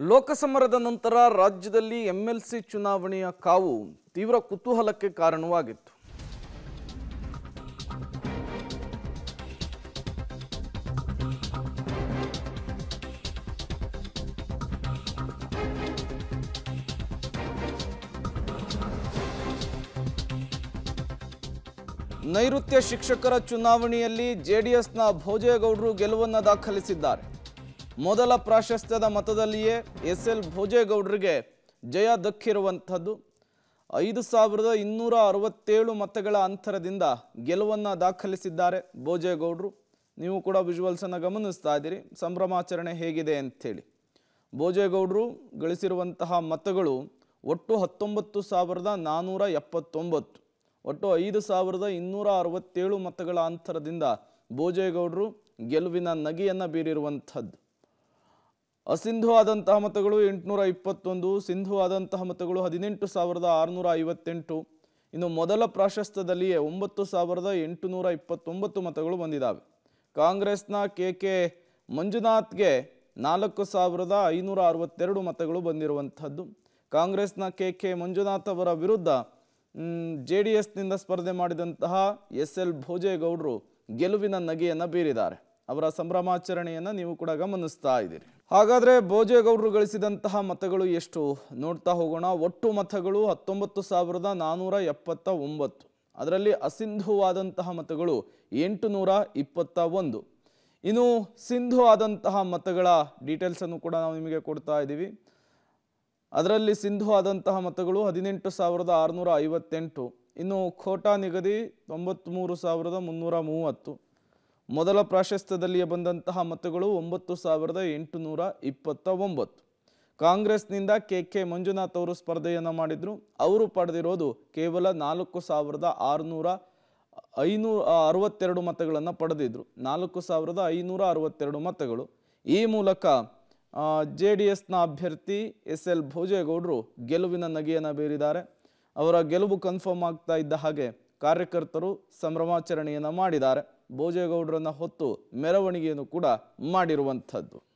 ಲೋಕಸಮರದ ನಂತರ ರಾಜ್ಯದಲ್ಲಿ ಎಂಎಲ್ಸಿ ಚುನಾವಣೆಯ ಕಾವು ತೀವ್ರ ಕುತೂಹಲಕ್ಕೆ ಕಾರಣವಾಗಿತ್ತು. ನೈಋತ್ಯ ಶಿಕ್ಷಕರ ಚುನಾವಣೆಯಲ್ಲಿ ಜೆಡಿಎಸ್ನ ಭೋಜೇಗೌಡರು ಗೆಲುವನ್ನು ದಾಖಲಿಸಿದ್ದಾರೆ. ಮೊದಲ ಪ್ರಾಶಸ್ತ್ಯದ ಮತದಲ್ಲಿಯೇ ಎಸ್ ಎಲ್ ಭೋಜೇಗೌಡರಿಗೆ ಜಯ ದಕ್ಕಿರುವಂಥದ್ದು. ಐದು ಸಾವಿರದ ಇನ್ನೂರ ಅರವತ್ತೇಳು ಮತಗಳ ಅಂತರದಿಂದ ಗೆಲುವನ್ನು ದಾಖಲಿಸಿದ್ದಾರೆ ಭೋಜೇಗೌಡರು. ನೀವು ಕೂಡ ವಿಜುವಲ್ಸನ್ನು ಗಮನಿಸ್ತಾ ಇದ್ದೀರಿ. ಸಂಭ್ರಮಾಚರಣೆ ಹೇಗಿದೆ ಅಂಥೇಳಿ. ಭೋಜೇಗೌಡರು ಗಳಿಸಿರುವಂತಹ ಮತಗಳು ಒಟ್ಟು ಹತ್ತೊಂಬತ್ತು ಸಾವಿರದ ನಾನ್ನೂರ ಎಪ್ಪತ್ತೊಂಬತ್ತು. ಒಟ್ಟು ಐದು ಸಾವಿರದ ಇನ್ನೂರ ಅರವತ್ತೇಳು ಮತಗಳ ಅಂತರದಿಂದ ಭೋಜೇಗೌಡರು ಗೆಲುವಿನ ನಗೆಯನ್ನು ಬೀರಿರುವಂಥದ್ದು. ಅಸಿಂಧು ಆದಂತಹ ಮತಗಳು ಎಂಟುನೂರ ಇಪ್ಪತ್ತೊಂದು ಸಿಂಧು ಆದಂತಹ ಮತಗಳು ಹದಿನೆಂಟು ಸಾವಿರದ ಆರುನೂರ ಐವತ್ತೆಂಟು. ಇನ್ನು ಮೊದಲ ಪ್ರಾಶಸ್ತ್ಯದಲ್ಲಿಯೇ ಒಂಬತ್ತು ಸಾವಿರದ ಎಂಟುನೂರ ಇಪ್ಪತ್ತೊಂಬತ್ತು ಮತಗಳು ಬಂದಿದ್ದಾವೆ ಕಾಂಗ್ರೆಸ್ನ ಕೆ ಕೆ ಮಂಜುನಾಥ್ಗೆ ನಾಲ್ಕು ಸಾವಿರದ ಐನೂರ ಅರವತ್ತೆರಡು ಮತಗಳು ಬಂದಿರುವಂಥದ್ದು ಕಾಂಗ್ರೆಸ್ನ ಕೆ ಕೆ ಮಂಜುನಾಥ್ ಅವರ ವಿರುದ್ಧ ಜೆ ಡಿ ಎಸ್ನಿಂದ ಸ್ಪರ್ಧೆ ಮಾಡಿದಂತಹ ಎಸ್ ಎಲ್ ಭೋಜೇಗೌಡರು ಗೆಲುವಿನ ನಗೆಯನ್ನು ಬೀರಿದ್ದಾರೆ. ಅವರ ಸಂಭ್ರಮಾಚರಣೆಯನ್ನು ನೀವು ಕೂಡ ಗಮನಿಸ್ತಾ ಇದ್ದೀರಿ. ಹಾಗಾದ್ರೆ ಭೋಜೇಗೌಡರು ಗಳಿಸಿದಂತಹ ಮತಗಳು ಎಷ್ಟು? ನೋಡ್ತಾ ಹೋಗೋಣ. ಒಟ್ಟು ಮತಗಳು ಹತ್ತೊಂಬತ್ತು ಸಾವಿರದ ನಾನ್ನೂರ ಎಪ್ಪತ್ತ ಒಂಬತ್ತು. ಅದರಲ್ಲಿ ಅಸಿಂಧುವಾದಂತಹ ಮತಗಳು ಎಂಟು ನೂರ ಇಪ್ಪತ್ತ ಒಂದು. ಇನ್ನು ಸಿಂಧು ಆದಂತಹ ಮತಗಳ ಡೀಟೇಲ್ಸನ್ನು ಕೂಡ ನಾವು ನಿಮಗೆ ಕೊಡ್ತಾ ಇದ್ದೀವಿ. ಅದರಲ್ಲಿ ಸಿಂಧು ಆದಂತಹ ಮತಗಳು ಹದಿನೆಂಟು ಸಾವಿರದ ಆರುನೂರ ಐವತ್ತೆಂಟು. ಇನ್ನು ಖೋಟಾ ನಿಗದಿ ತೊಂಬತ್ತ್ಮೂರು ಸಾವಿರದ ಮುನ್ನೂರ ಮೂವತ್ತು. ಮೊದಲ ಪ್ರಾಶಸ್ತ್ಯದಲ್ಲಿಯೇ ಬಂದಂತಹ ಮತಗಳು ಒಂಬತ್ತು ಸಾವಿರದ ಎಂಟುನೂರ ಇಪ್ಪತ್ತ ಒಂಬತ್ತು ಕಾಂಗ್ರೆಸ್ನಿಂದ ಕೆ ಕೆ ಮಂಜುನಾಥ್ ಅವರು ಸ್ಪರ್ಧೆಯನ್ನು ಮಾಡಿದ್ರು. ಅವರು ಪಡೆದಿರೋದು ಕೇವಲ ನಾಲ್ಕು ಸಾವಿರದ ಆರುನೂರ ಐನೂರ ಅರವತ್ತೆರಡು ಮತಗಳನ್ನು ಪಡೆದಿದ್ರು. ನಾಲ್ಕು ಸಾವಿರದ ಐನೂರ ಅರವತ್ತೆರಡು ಮತಗಳು. ಈ ಮೂಲಕ ಜೆ ಡಿ ಎಸ್ನ ಅಭ್ಯರ್ಥಿ ಎಸ್ ಎಲ್ ಭೋಜೇಗೌಡರು ಗೆಲುವಿನ ನಗೆಯನ್ನು ಬೀರಿದ್ದಾರೆ. ಅವರ ಗೆಲುವು ಕನ್ಫರ್ಮ್ ಆಗ್ತಾ ಇದ್ದ ಹಾಗೆ ಕಾರ್ಯಕರ್ತರು ಸಂಭ್ರಮಾಚರಣೆಯನ್ನು ಮಾಡಿದ್ದಾರೆ. ಭೋಜೇಗೌಡರನ್ನ ಹೊತ್ತು ಮೆರವಣಿಗೆಯನ್ನು ಕೂಡ ಮಾಡಿರುವಂಥದ್ದು.